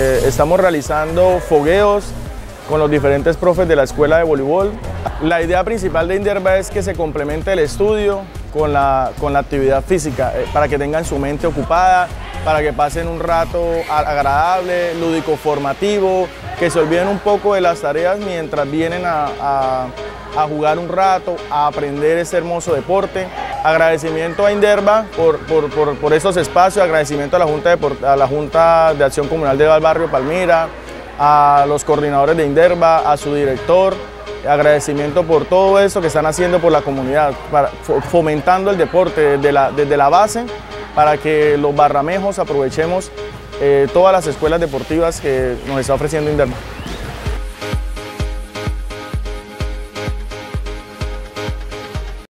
Eh, estamos realizando fogueos con los diferentes profes de la escuela de voleibol. La idea principal de Inderva es que se complemente el estudio con la, con la actividad física, eh, para que tengan su mente ocupada, para que pasen un rato agradable, lúdico formativo, que se olviden un poco de las tareas mientras vienen a, a, jugar un rato, a aprender ese hermoso deporte. Agradecimiento a Inderva por, por, por, esos espacios, agradecimiento a la, Junta de, a la Junta de Acción Comunal del Barrio Palmira, a los coordinadores de Inderva, a su director, agradecimiento por todo eso que están haciendo por la comunidad, fomentando el deporte desde la, desde la base para que los barramejos aprovechemos eh, todas las escuelas deportivas que nos está ofreciendo Inderva.